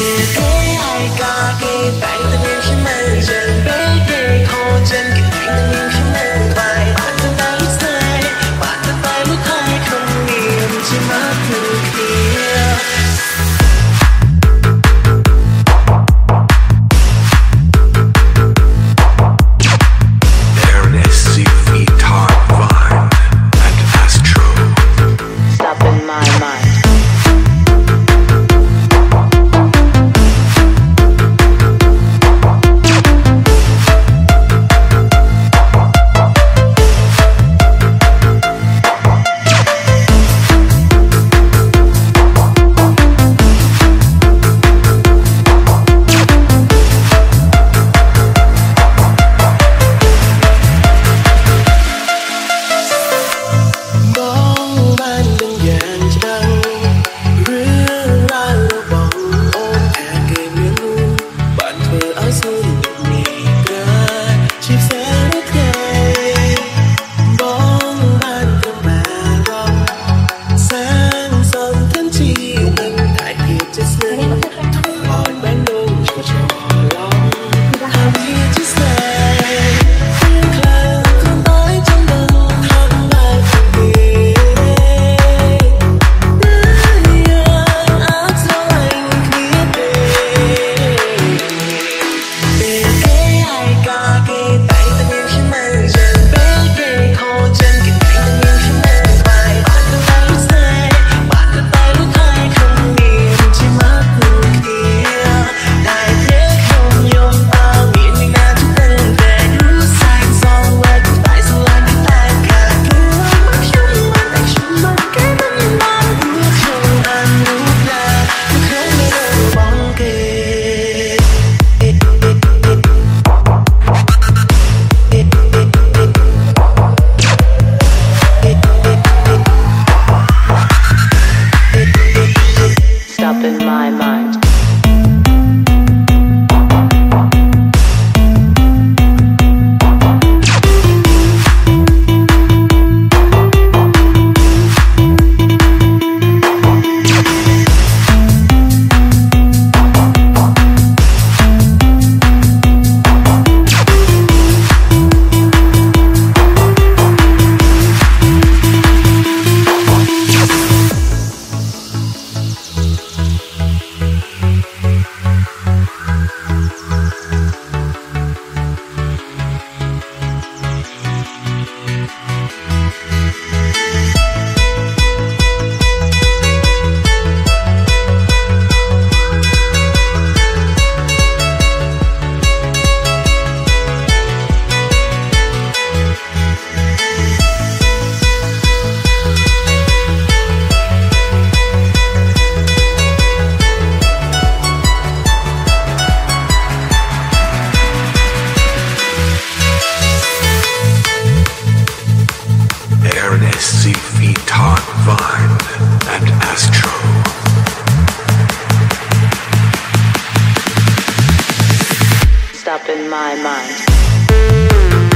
It's up in my mind. up in my mind.